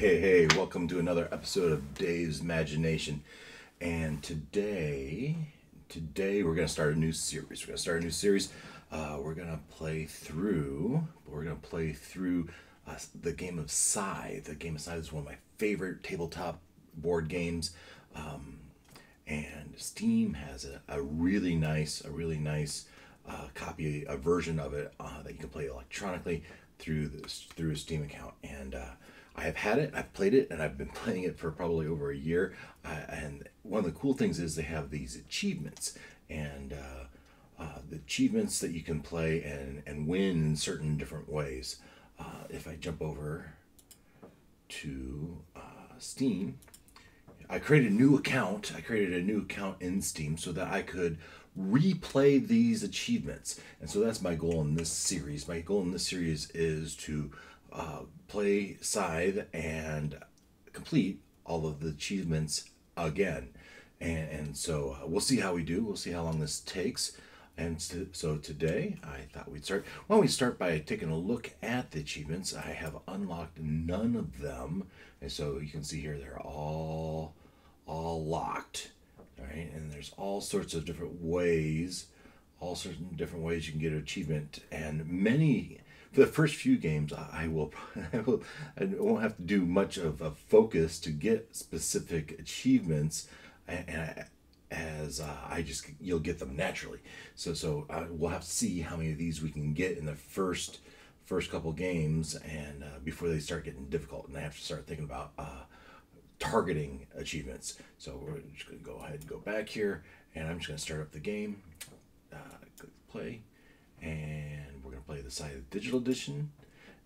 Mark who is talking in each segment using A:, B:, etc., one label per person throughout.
A: hey, hey, welcome to another episode of Dave's Imagination. And today, today we're going to start a new series. We're going to start a new series. Uh, we're going to play through, we're going to play through uh, the game of Scythe. The game of Scythe is one of my favorite tabletop board games. Um, and Steam has a, a really nice, a really nice uh, copy, a version of it uh, that you can play electronically through this through a Steam account. And uh, I have had it, I've played it, and I've been playing it for probably over a year. Uh, and one of the cool things is they have these achievements and uh, uh, the achievements that you can play and and win in certain different ways. Uh, if I jump over to uh, Steam, I created a new account. I created a new account in Steam so that I could replay these achievements. And so that's my goal in this series. My goal in this series is to uh, play Scythe and complete all of the achievements again. And, and so uh, we'll see how we do. We'll see how long this takes. And so, so today, I thought we'd start. Why don't we start by taking a look at the achievements? I have unlocked none of them, and so you can see here they're all all locked. Right, and there's all sorts of different ways, all sorts of different ways you can get an achievement, and many. For the first few games, I will, I will, I won't have to do much of a focus to get specific achievements, and, as uh, I just you'll get them naturally. So so uh, we'll have to see how many of these we can get in the first first couple games, and uh, before they start getting difficult, and I have to start thinking about uh, targeting achievements. So we're just gonna go ahead and go back here, and I'm just gonna start up the game. Uh, click play, and we're gonna the Scythe Digital Edition.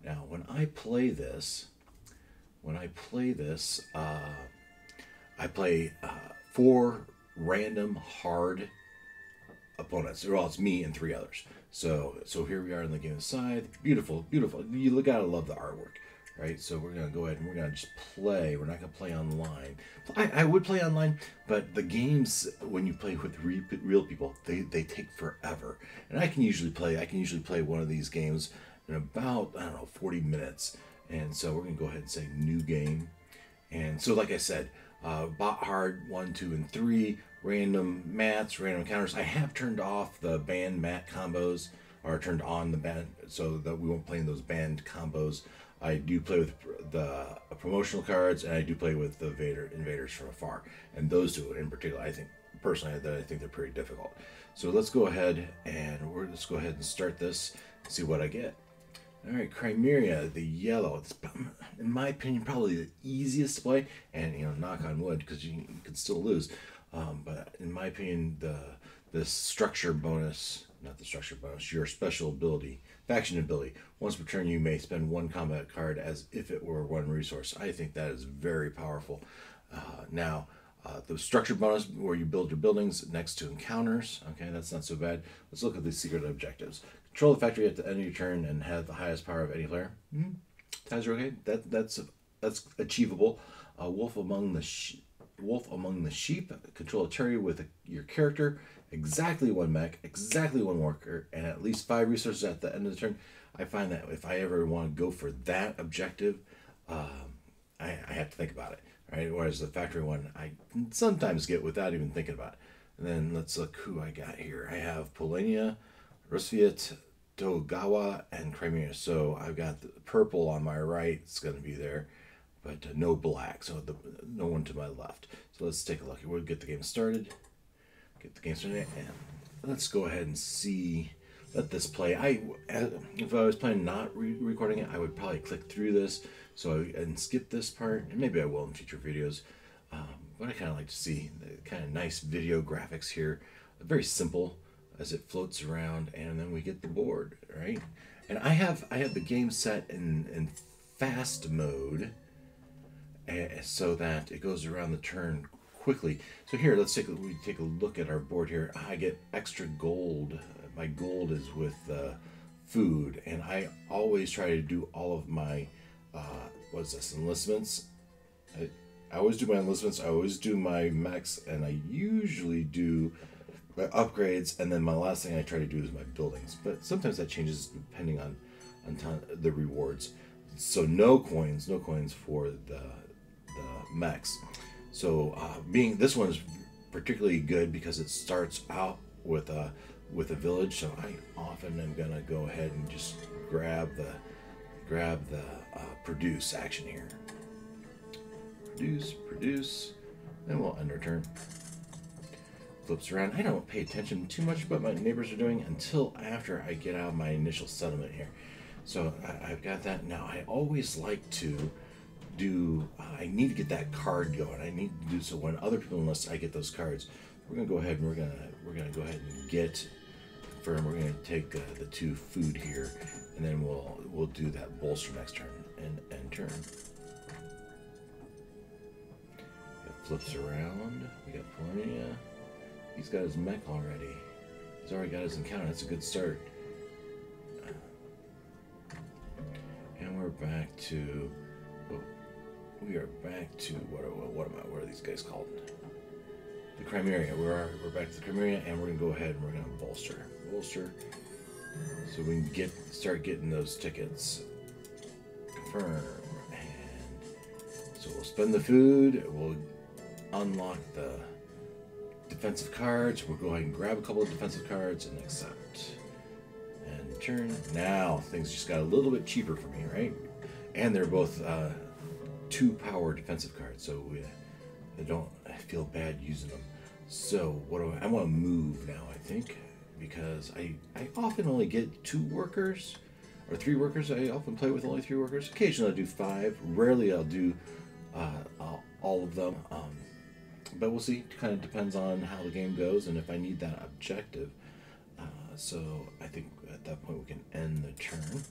A: Now, when I play this, when I play this, uh, I play uh, four random hard opponents. Well, it's me and three others. So so here we are in the game Scythe. Beautiful, beautiful. You gotta love the artwork, right? So we're gonna go ahead and we're gonna just play. We're not gonna play online. I, I would play online, but the games when you play with re, real people, they they take forever. And I can usually play. I can usually play one of these games in about I don't know 40 minutes. And so we're gonna go ahead and say new game. And so like I said, uh, bot hard one, two, and three, random mats, random counters. I have turned off the banned mat combos, or turned on the banned so that we won't play in those banned combos. I do play with the promotional cards, and I do play with the Vader invaders from afar, and those two in particular, I think personally that I think they're pretty difficult. So let's go ahead and we're let's go ahead and start this. See what I get. All right, Chimera, the yellow. It's, in my opinion, probably the easiest to play, and you know, knock on wood, because you, you can still lose. Um, but in my opinion, the the structure bonus, not the structure bonus, your special ability, faction ability. Once per turn, you may spend one combat card as if it were one resource. I think that is very powerful. Uh, now, uh, the structure bonus, where you build your buildings next to encounters. Okay, that's not so bad. Let's look at the secret objectives. Control the factory at the end of your turn and have the highest power of any player. Mm-hmm. Ties are okay. That that's that's achievable. Uh, wolf among the sh- wolf among the sheep. Control a territory with a, your character. Exactly one mech, exactly one worker, and at least five resources at the end of the turn. I find that if I ever want to go for that objective, um, I, I have to think about it. Right. Whereas the factory one, I sometimes get without even thinking about it. And then let's look who I got here. I have Polania, Rusviet, Togawa, and Crimea. So I've got the purple on my right. It's going to be there, but no black. So the, no one to my left. So let's take a look. We'll get the game started. Get the game and let's go ahead and see. Let this play. I if I was planning not re- recording it, I would probably click through this so I, and skip this part, and maybe I will in future videos. Um, but I kind of like to see the kind of nice video graphics here. Very simple as it floats around and then we get the board right and i have i have the game set in in fast mode uh, so that it goes around the turn quickly so here let's take a, we take a look at our board here i get extra gold my gold is with uh, food and i always try to do all of my uh, what's this enlistments I, I always do my enlistments i always do my max and i usually do my upgrades, and then my last thing I try to do is my buildings. But sometimes that changes depending on on the rewards. so no coins, no coins for the the mechs. So uh, being this one's particularly good because it starts out with a with a village. So I often am gonna go ahead and just grab the grab the uh, produce action here. Produce, produce, then we'll end our turn. Flips around. I don't pay attention too much what my neighbors are doing until after I get out of my initial settlement here. So I, I've got that now. I always like to do. Uh, I need to get that card going. I need to do so when other people unless I get those cards. We're gonna go ahead and we're gonna we're gonna go ahead and get confirm. We're gonna take uh, the two food here, and then we'll we'll do that bolster next turn and end turn. It flips around. We got plenty. He's got his mech already. He's already got his encounter. That's a good start. And we're back to. We are back to what? Are, what am I? What are these guys called? The Chimera. We're we're back to the Chimera, and we're gonna go ahead and we're gonna bolster, bolster, so we can get start getting those tickets. Confirm, and so we'll spend the food. We'll unlock the defensive cards. We'll go ahead and grab a couple of defensive cards and accept. And turn. Now things just got a little bit cheaper for me, right? And they're both uh, two power defensive cards, so we, I don't I feel bad using them. So what do I? I want to move now. I think because I I often only get two workers or three workers. I often play with only three workers. Occasionally I'll do five. Rarely I'll do uh, all- all of them. Um, but we'll see. Kind of depends on how the game goes and if I need that objective. Uh, so I think at that point we can end the turn.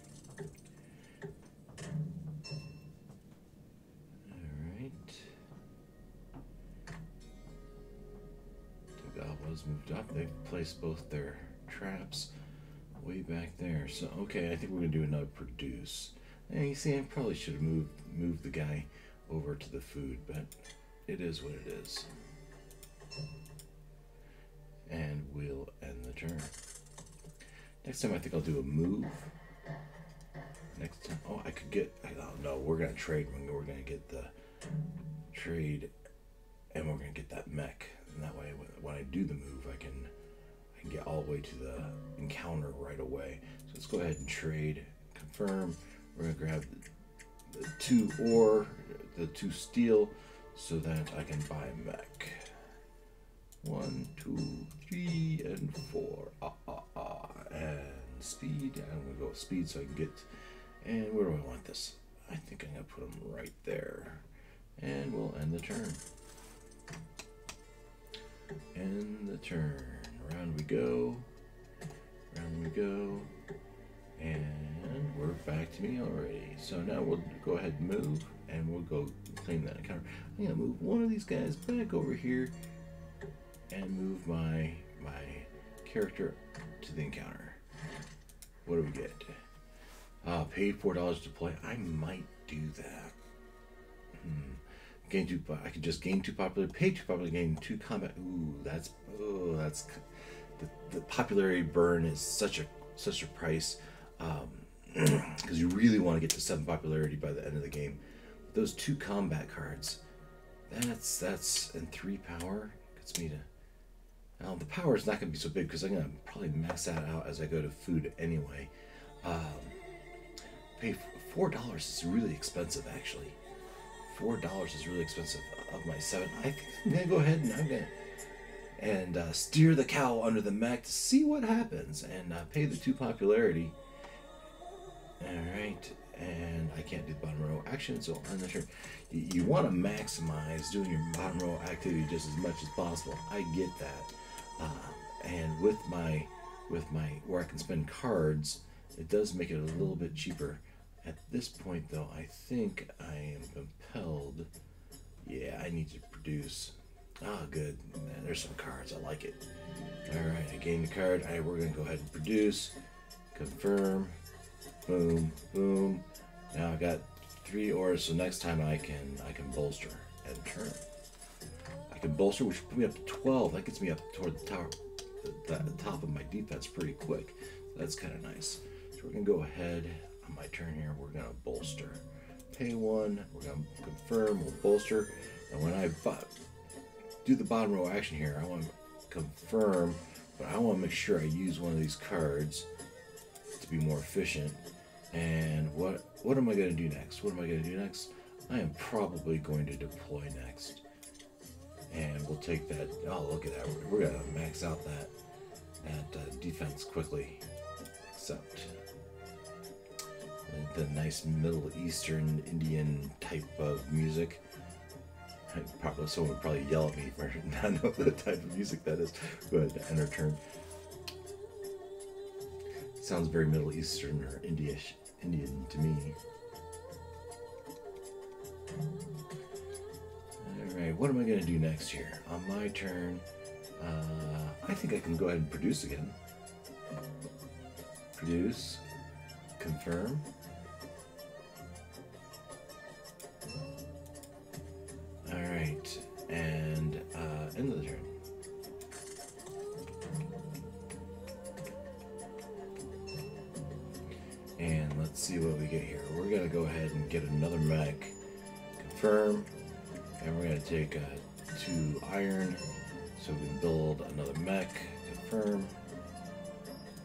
A: Moved up. They've placed both their traps way back there. So okay, I think we're gonna do another produce. And you see, I probably should have moved moved the guy over to the food, but it is what it is. And we'll end the turn. Next time, I think I'll do a move. Next time, oh, I could get. I oh no, we're gonna trade. We're gonna get the trade, and we're gonna get that mech. And that way, when- I do the move, I can I can get all the way to the encounter right away. So let's go ahead and trade. Confirm. We're gonna grab the, the two ore, the two steel, so that I can buy mech. One, two, three, and four. Ah, ah, ah. And speed. I'm gonna go with speed so I can get. And where do I want this? I think I'm gonna put them right there. And we'll end the turn. End the turn. Around we go. around we go. And we're back to me already. So now we'll go ahead and move, and we'll go claim that encounter. I'm gonna move one of these guys back over here, and move my my character to the encounter. What do we get? Uh, paid four dollars to play. I might do that. Hmm. Gain two. I could just gain two popular. Pay two popular. Gain two combat. Ooh, that's oh, that's the, the popularity burn is such a such a price because you really want to get to seven popularity by the end of the game. Those two combat cards, that's that's and three power gets me to. Now the power is not going to be so big because I'm going to probably max that out as I go to food anyway. Um, pay four dollars is really expensive actually. Four dollars is really expensive of my seven. I think I'm gonna go ahead and I'm gonna and uh, steer the cow under the mech to see what happens and uh, pay the two popularity. All right, and I can't do the bottom row action, so I'm not sure. You, you want to maximize doing your bottom row activity just as much as possible. I get that, uh, and with my with my where I can spend cards, it does make it a little bit cheaper. At this point, though, I think I am compelled. Yeah, I need to produce. Ah, good. Man, there's some cards. I like it. All right, I gained the card. Right, we're gonna go ahead and produce, confirm, boom, boom. Now I got three ores, so next time I can I can bolster and turn. I can bolster, which put me up to twelve. That gets me up toward the tower, the, the top of my defense pretty quick. That's kind of nice. So we're gonna go ahead. On my turn here, we're gonna bolster. Pay one, we're gonna confirm, we'll bolster. And when I do the bottom row action here, I want to confirm, but I want to make sure I use one of these cards to be more efficient. And what what am I going to do next? What am I going to do next? I am probably going to deploy next. And we'll take that. Oh, look at that. We're, we're going to max out that, that uh, defense quickly. Except the nice Middle Eastern Indian type of music. Probably someone would probably yell at me for not know the type of music that is. Go ahead and enter turn. Sounds very Middle Eastern or Indian Indian to me. Alright, what am I going to do next here? On my turn, uh, I think I can go ahead and produce again. Produce, confirm. And uh, end of the turn. And let's see what we get here. We're to go ahead and get another mech. Confirm. And we're to take uh, two iron so we can build another mech. Confirm.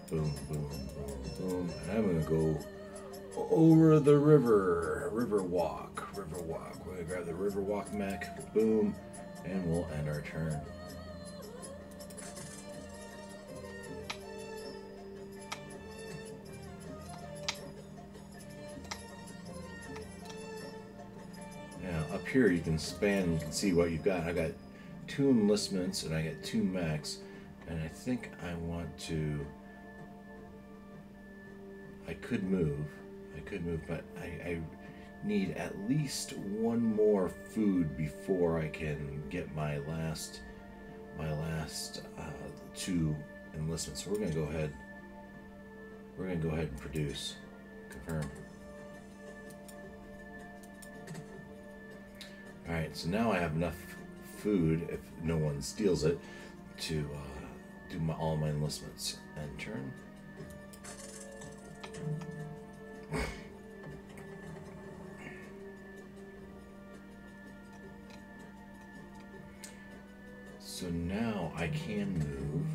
A: Boom, boom, boom, boom. And I'm to go over the river. River walk. River walk. To grab the Riverwalk mech. Boom. And we'll end our turn. Now up here you can span you can see what you've got. I got two enlistments and I got two mechs and I think I want to I could move I could move but I, I need at least one more food before I can get my last my last uh, two enlistments so we're gonna go ahead we're gonna go ahead and produce confirm Alright, so now I have enough food, if no one steals it, to uh, do my, all my enlistments. And turn. I can move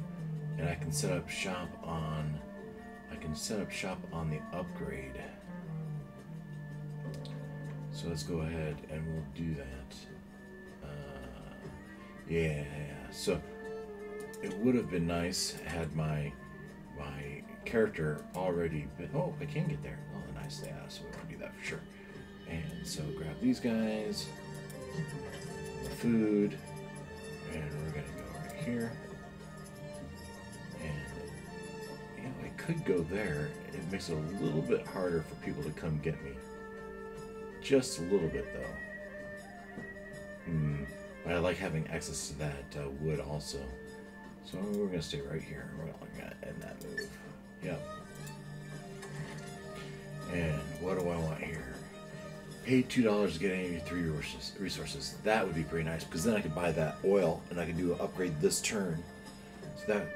A: and I can set up shop on I can set up shop on the upgrade. So let's go ahead and we'll do that. Uh, yeah. So it would have been nice had my my character already been. Oh, I can get there. Oh, nice. Yeah, so we want to do that for sure. And so grab these guys, food, and we're gonna go here. And you know, I could go there. It makes it a little bit harder for people to come get me. Just a little bit, though. But I like having access to that uh, wood also. So we're going to stay right here. We're to end that move. Yep. And what do I want here? Pay $2 to get any of your three resources. That would be pretty nice because then I could buy that oil and I could do an upgrade this turn. So that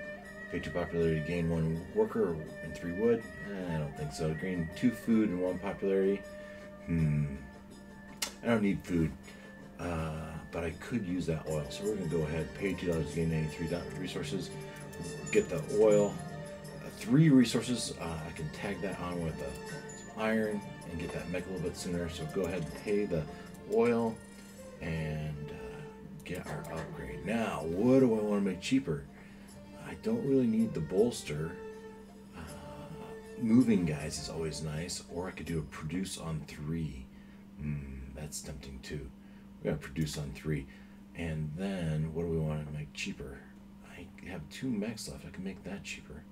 A: pay two popularity, to gain one worker and three wood. Eh, I don't think so. Gain two food and one popularity. Hmm. I don't need food, uh, but I could use that oil. So we're going to go ahead, pay $2 to gain 83 resources, get the oil, uh, three resources. Uh, I can tag that on with uh, iron and get that mech a little bit sooner. So go ahead and pay the oil and uh, get our upgrade. Now, what do I want to make cheaper? I don't really need the bolster moving guys is always nice, or I could do a produce on three. Mm, that's tempting too. We're gonna produce on three, and then what do we want to make cheaper? I have two mechs left. I can make that cheaper.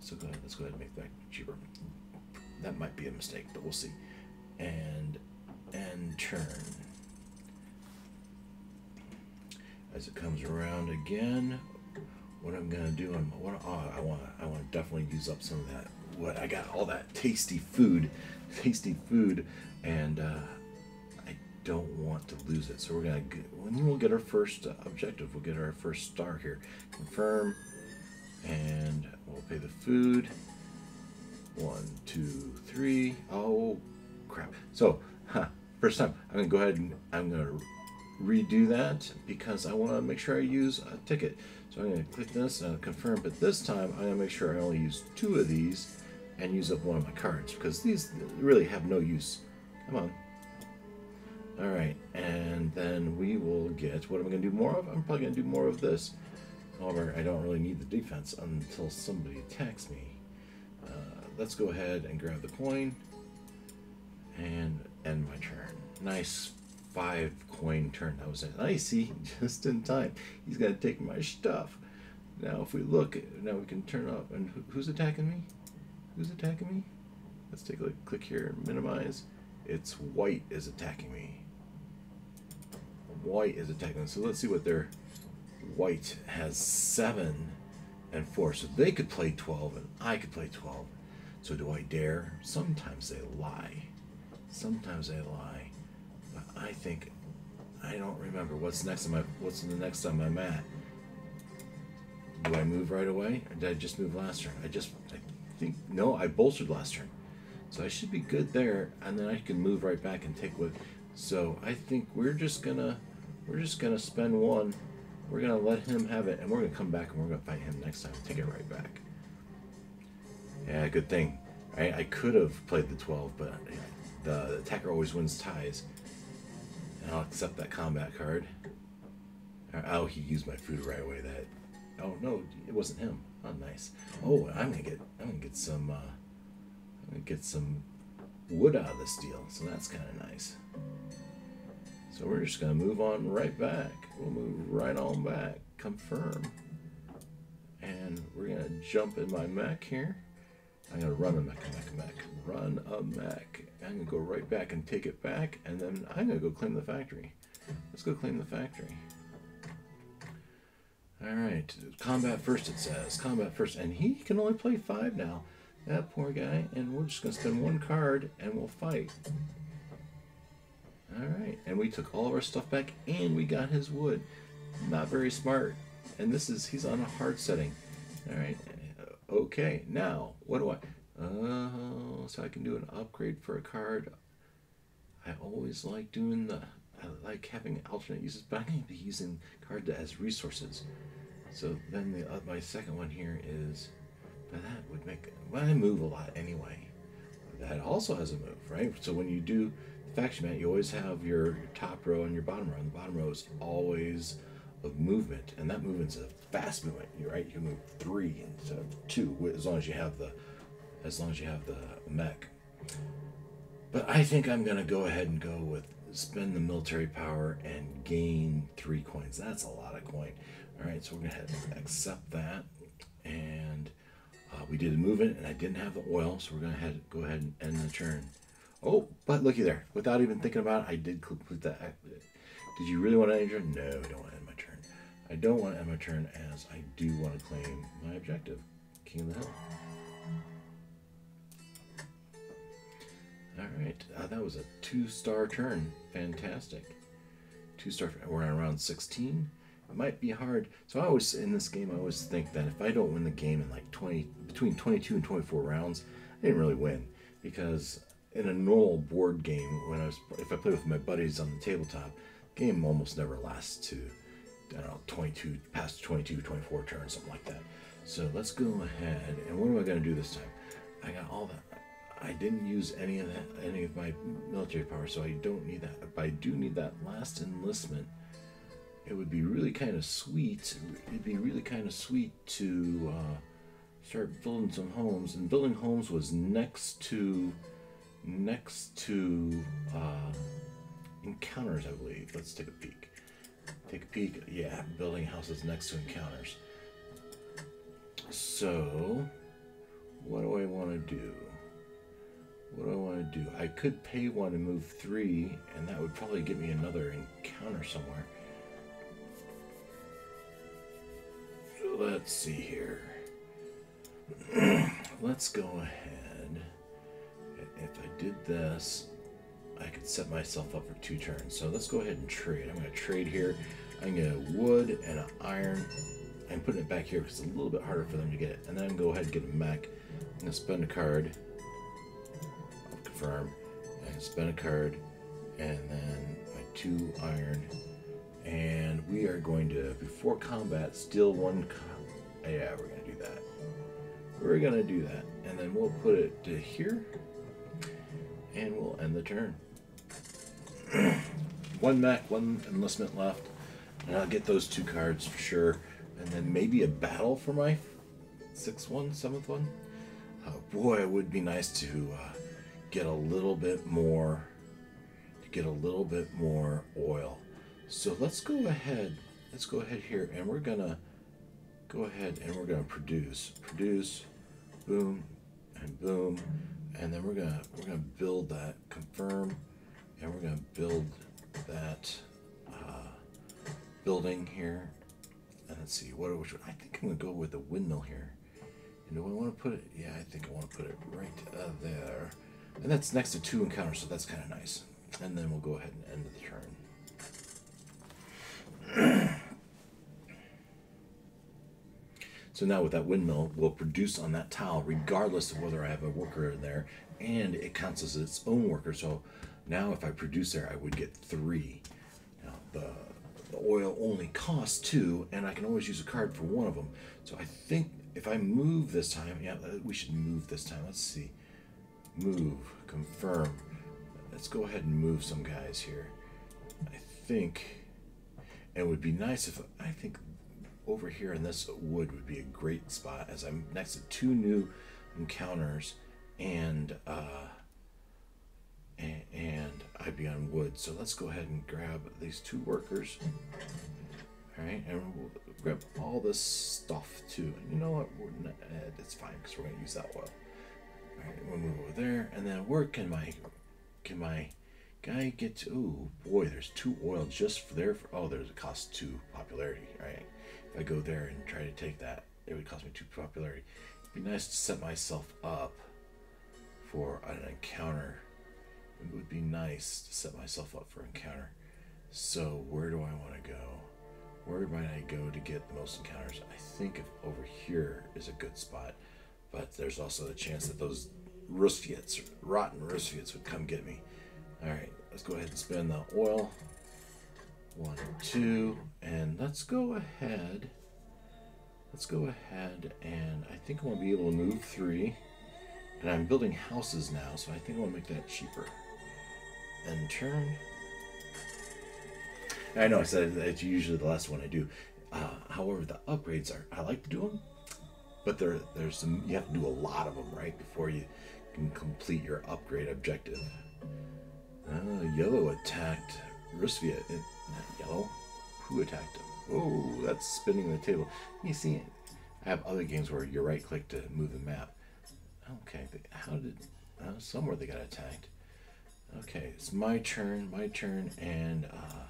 A: So go ahead. Let's go ahead and make that cheaper. That might be a mistake, but we'll see. And and turn. As it comes around again, what I'm gonna do. I'm what oh, I want. I want to definitely use up some of that. What I got all that tasty food, tasty food, and uh, I don't want to lose it. So we're gonna when we'll get our first uh, objective. We'll get our first star here. Confirm, and we'll pay the food. One, two, three. Oh, crap. So, huh, first time. I'm to go ahead and I'm to redo that because I want to make sure I use a ticket. So I'm to click this and confirm, but this time I'm to make sure I only use two of these and use up one of my cards because these really have no use. Come on. All right, and then we will get, what am I to do more of? I'm probably to do more of this. However, I don't really need the defense until somebody attacks me. Let's go ahead and grab the coin and end my turn. Nice five coin turn. That was it. I see, just in time. He's to take my stuff. Now, if we look, now we can turn up. And who's attacking me? Who's attacking me? Let's take a look, click here minimize. It's white is attacking me. White is attacking. So let's see what their white has seven and four. So they could play 12 and I could play 12. So do I dare? Sometimes they lie. Sometimes they lie. But I think I don't remember what's next on my what's in the next on my mat. Do I move right away? Or did I just move last turn? I just I think no, I bolstered last turn. So I should be good there and then I can move right back and take what so I think we're just gonna we're just gonna spend one. We're gonna let him have it and we're gonna come back and we're gonna fight him next time. Take it right back. Yeah, good thing. I, I could have played the 12, but the attacker always wins ties. And I'll accept that combat card. Oh, he used my food right away. That. Oh no, it wasn't him. Oh, nice. Oh, I'm gonna get. I'm gonna get some. Uh, I'm gonna get some wood out of this deal. So that's kind of nice. So we're just gonna move on right back. We'll move right on back. Confirm. And we're gonna jump in my mech here. I'm gonna run a mech, a mech, a mech. Run a mech. I'm gonna go right back and take it back, and then I'm gonna go claim the factory. Let's go claim the factory. Alright, combat first it says. Combat first. And he can only play five now. That poor guy. And we're just gonna spend one card and we'll fight. Alright, and we took all of our stuff back and we got his wood. Not very smart. And this is, he's on a hard setting. Alright, okay, now, what do I, oh, so I can do an upgrade for a card. I always like doing the, I like having alternate uses, but I'm going to be using card as resources. So then the, uh, my second one here is, but that would make, well, I move a lot anyway. That also has a move, right? So when you do the faction mat, you always have your, your top row and your bottom row. And the bottom row is always of movement, and that movement's a fast movement. You right? You can move three instead of two, as long as you have the, as long as you have the mech. But I think I'm gonna go ahead and go with spend the military power and gain three coins. That's a lot of coin. All right, so we're gonna accept that, and uh, we did a movement, and I didn't have the oil, so we're gonna head, go ahead and end the turn. Oh, but looky there. Without even thinking about it, I did complete that. Did you really want to turn? No, don't want to. I don't want to end my turn as I do want to claim my objective, King of the Hill. All right, uh, that was a two-star turn. Fantastic. Two-star. We're on round 16. It might be hard. So I always in this game, I always think that if I don't win the game in like 20, between 22 and 24 rounds, I didn't really win because in a normal board game, when I was if I play with my buddies on the tabletop, game almost never lasts to I don't know 22 past 22, 24 turns, something like that. So let's go ahead and what am I going to do this time? I got all that. I didn't use any of that, any of my military power, so I don't need that. But I do need that last enlistment. It would be really kind of sweet. It'd be really kind of sweet to uh, start building some homes. And building homes was next to next to uh, encounters, I believe. Let's take a peek. Take a peek. Yeah, building houses next to encounters. So, what do I want to do? What do I want to do? I could pay one and move three, and that would probably get me another encounter somewhere. So let's see here. let's go ahead. If I did this, I could set myself up for two turns. So let's go ahead and trade. I'm going to trade here. I'm going to wood and an iron. I'm putting it back here because it's a little bit harder for them to get it. And then I can go ahead and get them back. I'm going to spend a card. I'll confirm. And spend a card. And then my two iron. And we are going to, before combat, steal one. Yeah, we're going to do that. We're going to do that. And then we'll put it to here. And we'll end the turn. one mech, one enlistment left. And I'll get those two cards for sure. And then maybe a battle for my sixth one, seventh one. Uh, boy, it would be nice to uh, get a little bit more, to get a little bit more oil. So let's go ahead. Let's go ahead here, and we're gonna go ahead and we're gonna produce, produce, boom, and boom, and then we're gonna we're gonna build that, confirm, and we're gonna build that building here. And let's see, what which one? I think I'm gonna go with the windmill here. And do I want to put it? Yeah, I think I want to put it right uh, there. And that's next to two encounters, so that's kind of nice. And then we'll go ahead and end the turn. so now with that windmill, we'll produce on that tile regardless of whether I have a worker in there, and it counts as its own worker. So now if I produce there, I would get three. Now the, the oil only costs two, and I can always use a card for one of them. So I think if I move this time, yeah, uh, we should move this time. Let's see. Move, confirm. Let's go ahead and move some guys here. I think it would be nice if I think over here in this wood would be a great spot as I'm next to two new encounters and uh and, and I'd be on wood. So let's go ahead and grab these two workers. All right, and we'll grab all this stuff too. And you know what? We're not, eh, it's fine because we're gonna use that oil. All right, we'll move over there, and then where can my can my guy get to? Oh boy, there's two oil just for there. For, oh, there's a cost two popularity. Right, if I go there and try to take that, it would cost me two popularity. It'd be nice to set myself up for an encounter. It would be nice to set myself up for encounter. So where do I want to go? Where might I go to get the most encounters? I think if over here is a good spot, but there's also the chance that those Rusviets, rotten Rusviets, would come get me. All right, let's go ahead and spend the oil. One, two, and let's go ahead. Let's go ahead and I think I want to be able to move three. And I'm building houses now, so I think I want to make that cheaper. And turn. I know I said it's usually the last one I do. Uh, however, the upgrades are I like to do them, but there there's some you have to do a lot of them right before you can complete your upgrade objective. Uh, yellow attacked Rusvia. Uh, not yellow. Who attacked him? Oh, that's spinning the table. You see, I have other games where you right click to move the map. Okay, how did uh, somewhere they got attacked? Okay, it's my turn, my turn, and uh,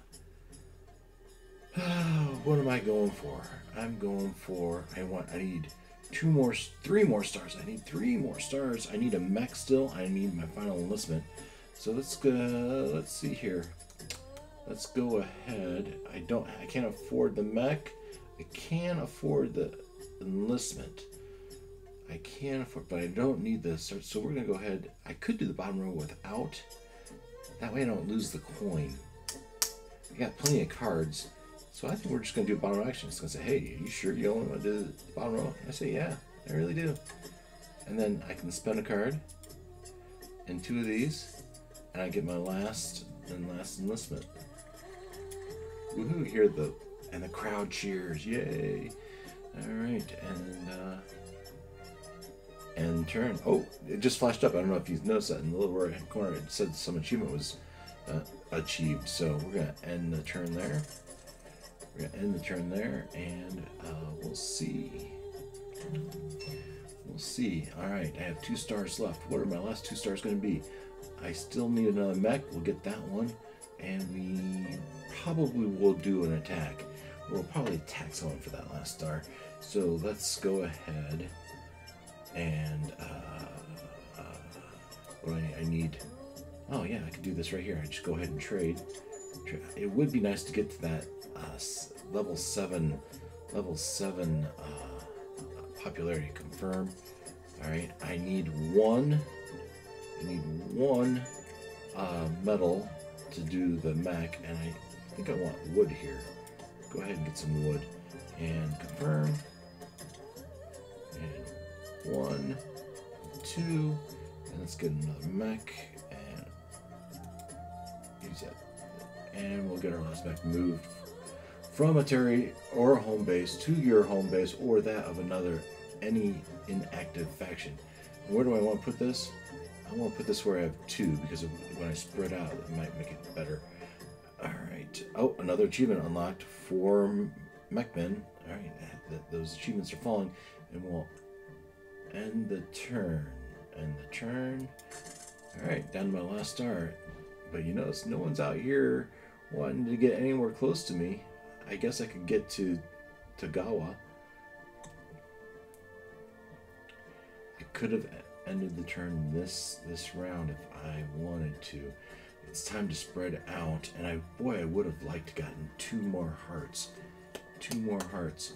A: what am I going for? I'm going for. I want. I need two more, three more stars. I need three more stars. I need a mech still. I need my final enlistment. So let's go. Let's see here. Let's go ahead. I don't. I can't afford the mech. I can afford the enlistment. I can afford, but I don't need this. So we're gonna go ahead. I could do the bottom row without. That way I don't lose the coin. I got plenty of cards. So I think we're just gonna do a bottom row action. It's gonna say, hey, are you sure you only want to do the bottom row? I say, yeah, I really do. And then I can spend a card and two of these, and I get my last and last enlistment. Woohoo! Hear the and the crowd cheers, yay! All right, and uh, and turn. Oh, it just flashed up. I don't know if you've noticed that in the little right hand corner. It said some achievement was uh, achieved. So we're gonna end the turn there. We're gonna end the turn there, and uh, we'll see. We'll see. All right, I have two stars left. What are my last two stars going to be? I still need another mech. We'll get that one, and we probably will do an attack. We'll probably attack someone for that last star. So let's go ahead and uh, uh, I need? I need. Oh yeah, I could do this right here. I just go ahead and trade. It would be nice to get to that uh, level seven level 7 uh, popularity confirm. Alright, I need one. I need one uh, metal to do the mech, and I think I want wood here. Go ahead and get some wood. And confirm. One, two, and let's get another mech, and use that. And we'll get our last mech moved from a Terry or home base to your home base or that of another, any inactive faction. And where do I want to put this? I want to put this where I have two because when I spread out, it might make it better. All right. Oh, another achievement unlocked for Mechman. All right, those achievements are falling, and we'll end the turn. End the turn. All right, down to my last star. But you notice no one's out here wanting to get anywhere close to me. I guess I could get to Togawa. I could have ended the turn this this round if I wanted to. It's time to spread out, and I boy, I would have liked to gotten two more hearts, two more hearts,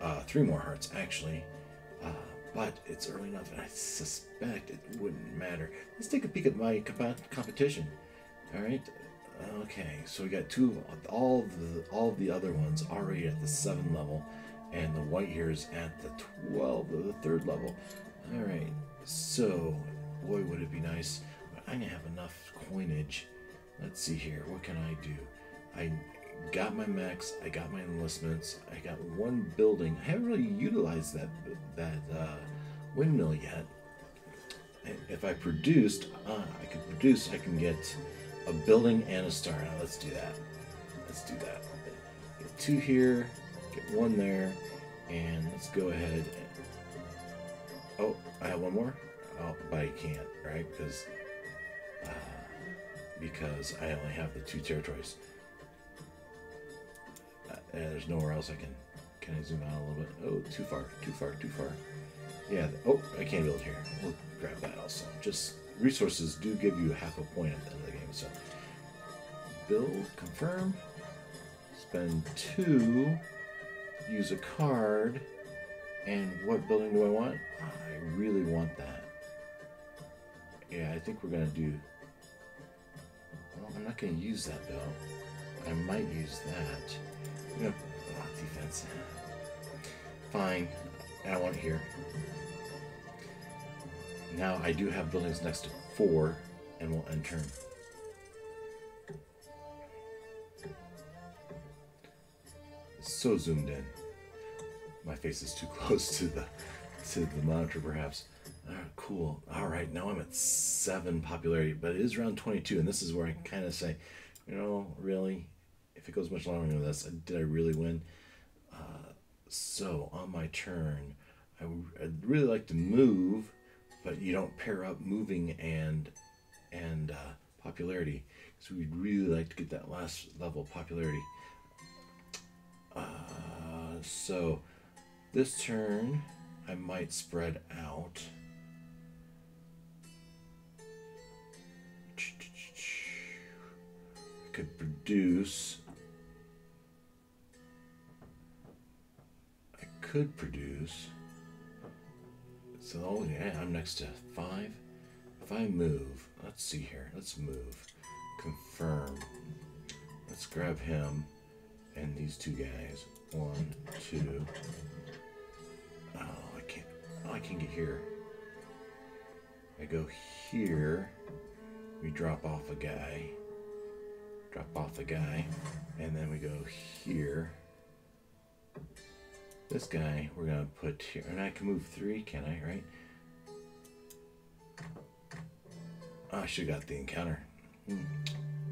A: uh, three more hearts actually. But it's early enough, and I suspect it wouldn't matter. Let's take a peek at my comp competition. All right. Okay, so we got two, all of the all of the other ones already at the seven level, and the white here is at the twelve, the third level. All right, so boy, would it be nice. But I have enough coinage. Let's see here. What can I do? I got my mechs. I got my enlistments. I got one building. I haven't really utilized that that uh, windmill yet. If I produced, uh, I could produce. I can get a building and a star. Now let's do that. Let's do that. Get two here. Get one there, and let's go ahead. And, Oh, I have one more. Oh, but I can't, right? Because uh, because I only have the two territories. And there's nowhere else I can. Can I zoom out a little bit? Oh, too far, too far, too far. Yeah. Oh, I can't build here. We'll grab that also. Just resources do give you half a point at the end of the game. So build, confirm, spend two, use a card. And what building do I want? I really want that. Yeah, I think we're to do... Well, I'm not to use that, though. I might use that. Oh, defense. Fine. I want it here. Now, I do have buildings next to four, and we'll end turn. So zoomed in my face is too close to the to the monitor perhaps. Ah, cool. All right, now I'm at seven popularity, but it is around 22, and this is where I kind of say, you know, really, it goes much longer than this, did I really win? Uh, so on my turn, I, would really like to move, but you don't pair up moving and and uh, popularity, so we'd really like to get that last level of popularity. Uh, so this turn, I might spread out. I could produce. Could produce. So, oh yeah, I'm next to five. If I move, let's see here. Let's move. Confirm. Let's grab him and these two guys. One, two. Oh, I can't. Oh, I can't get here. I go here. We drop off a guy. Drop off a guy. And then we go here. This guy we're to put here. And I can move three, can I, right? Oh, I should have got the encounter. Hmm.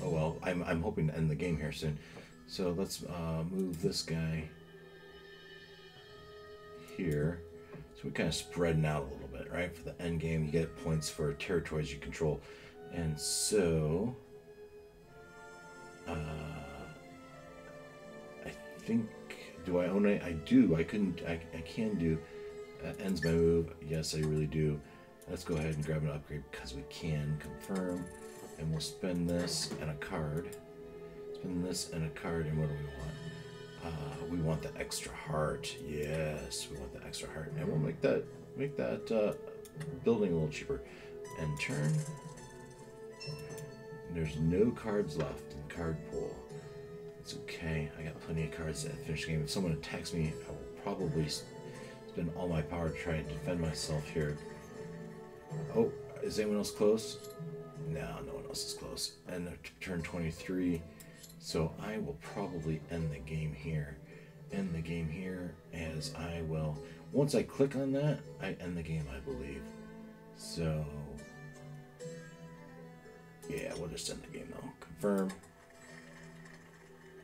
A: Oh well, I'm, I'm hoping to end the game here soon. So let's uh, move this guy here. So we're kind of spreading out a little bit, right? For the end game, you get points for territories you control. And so, uh, I think, do I own it? I do. I couldn't, I, I can do. That ends my move. Yes, I really do. Let's go ahead and grab an upgrade because we can confirm. And we'll spend this and a card. Spend this and a card. And what do we want? Uh, we want the extra heart. Yes, we want the extra heart, and we'll make that make that uh, building a little cheaper. And turn. There's no cards left in card pool. It's okay. I got plenty of cards to finish the game. If someone attacks me, I will probably spend all my power to try and defend myself here. Oh, is anyone else close? No, no one else is close. And turn 23. So I will probably end the game here. End the game here as I will. Once I click on that, I end the game, I believe. So, yeah, we'll just end the game though. Confirm.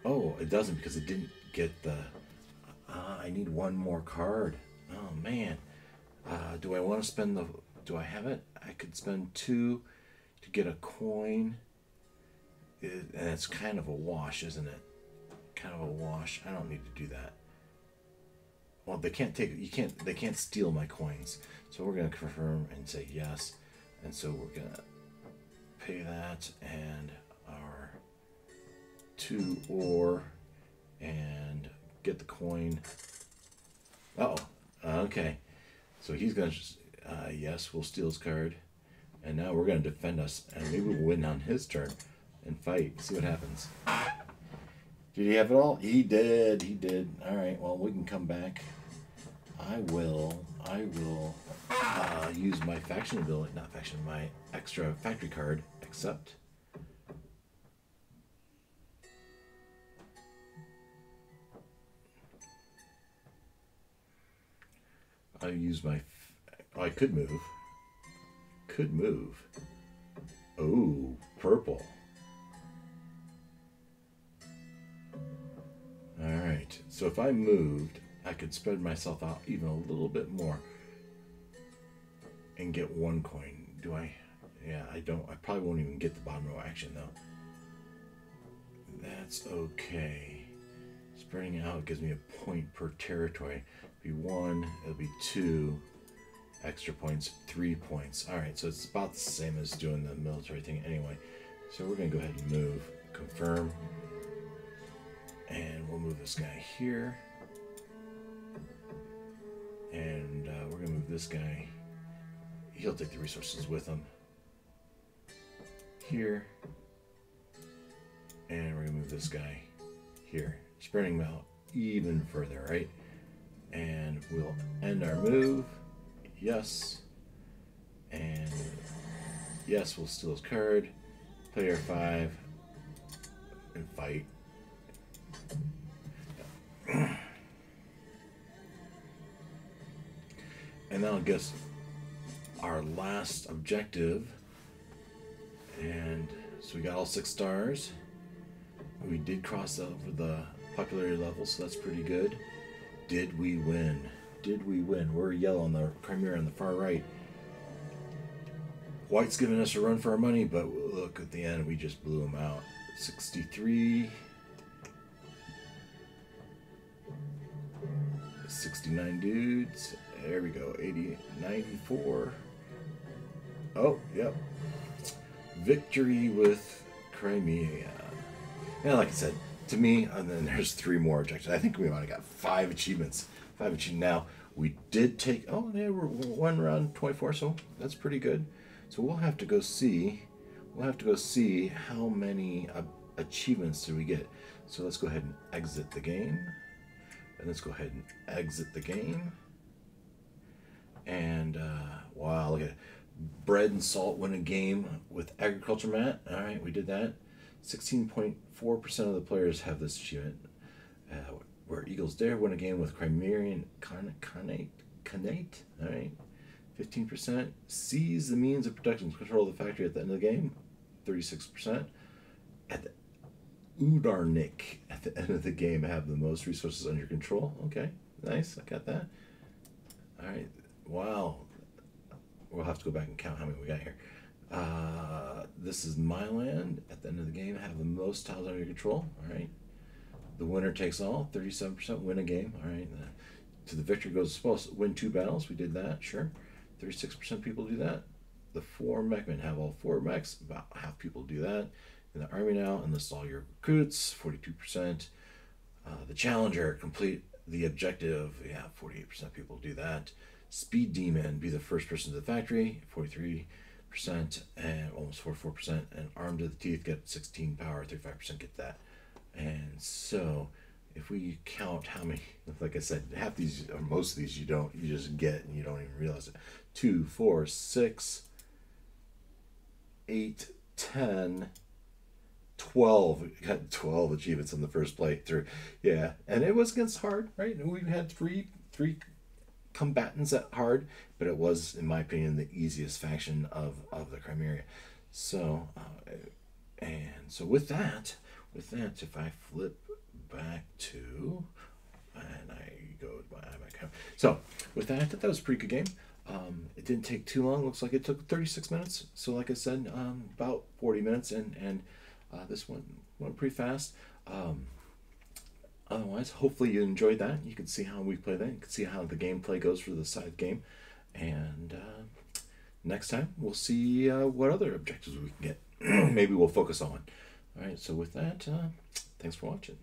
A: Oh, it doesn't because it didn't get the. Uh, I need one more card. Oh man. Uh, do I want to spend the? Do I have it? I could spend two to get a coin. It, and it's kind of a wash, isn't it? Kind of a wash. I don't need to do that. Well, they can't take. You can't. They can't steal my coins. So we're gonna confirm and say yes. And so we're gonna pay that and two ore and get the coin. oh, okay. So he's gonna. just, Uh, yes, we'll steal his card, and now we're gonna defend us, and maybe we'll win on his turn and fight. See what happens. Did he have it all? He did. He did. All right. Well, we can come back. I will. I will uh, use my faction ability, not faction, my extra factory card. Accept. I use my. I could move. Could move. Oh, purple. All right. So if I moved, I could spread myself out even a little bit more and get one coin. Do I? Yeah, I don't. I probably won't even get the bottom row action though. That's okay. Spreading out gives me a point per territory. Be one, it'll be two extra points, three points. All right, so it's about the same as doing the military thing anyway. So we're gonna go ahead and move, confirm, and we'll move this guy here. And uh, we're gonna move this guy. He'll take the resources with him. Here. And we're gonna move this guy here. Spreading out even further, right? And we'll end our move. Yes. And yes, we'll steal his card. Player five. And fight. And then I guess our last objective. And so we got all six stars. We did cross over the popularity level, so that's pretty good. Did we win? Did we win? We're yellow on the Crimea on the far right. White's giving us a run for our money, but look at the end, we just blew them out. 63. 69 dudes. There we go. 80, 94. Oh, yep. Victory with Crimea. And like I said, to me, and then there's three more objectives. I think we might have got five achievements. Five achievements. Now, we did take, oh, they were one round 24, so that's pretty good. So we'll have to go see, we'll have to go see how many uh, achievements did we get. So let's go ahead and exit the game. And let's go ahead and exit the game. And uh, wow, look at it. Bread and salt win a game with agriculture mat. All right, we did that. 16.4% of the players have this achievement. Uh, where Eagles Dare win a game with Crimean Khanate. Khanate. All right. 15%. Seize the means of production control the factory at the end of the game. 36%. At the Udarnik at the end of the game have the most resources under control. Okay, nice. I got that. All right. Wow. We'll have to go back and count how many we got here. Uh, this is my land. At the end of the game, have the most tiles under control. All right. The winner takes all. Thirty-seven percent win a game. All right. Uh, to the victor goes supposed to win two battles. We did that. Sure. Thirty-six percent people do that. The four mechmen have all four mechs. About half people do that in the army now. Enlist all your recruits. Forty-two percent. Uh, the Challenger, complete the objective. Yeah, 48% people do that. Speed Demon, be the first person to the factory. 43% and almost 44%. And Armed to the Teeth, get 16 power. 35% get that. And so if we count how many, like I said, half these or most of these you don't, you just get and you don't even realize it. Two, four, six, eight, ten, twelve. We got twelve achievements in the first playthrough. Yeah, and it was against hard, right? And we had three three combatants at hard, but it was, in my opinion, the easiest faction of of the Crimea. So, uh, and so with that, with that, if I flip back to, and I go to my iMac. So with that, I thought that was a pretty good game. Um, it didn't take too long. Looks like it took 36 minutes. So like I said, um, about 40 minutes, and and uh, this one went pretty fast. Um, otherwise, hopefully you enjoyed that. You can see how we play that. You can see how the gameplay goes for the Scythe game, and uh, next time we'll see uh, what other objectives we can get. Maybe we'll focus on. All right. So with that, uh, thanks for watching.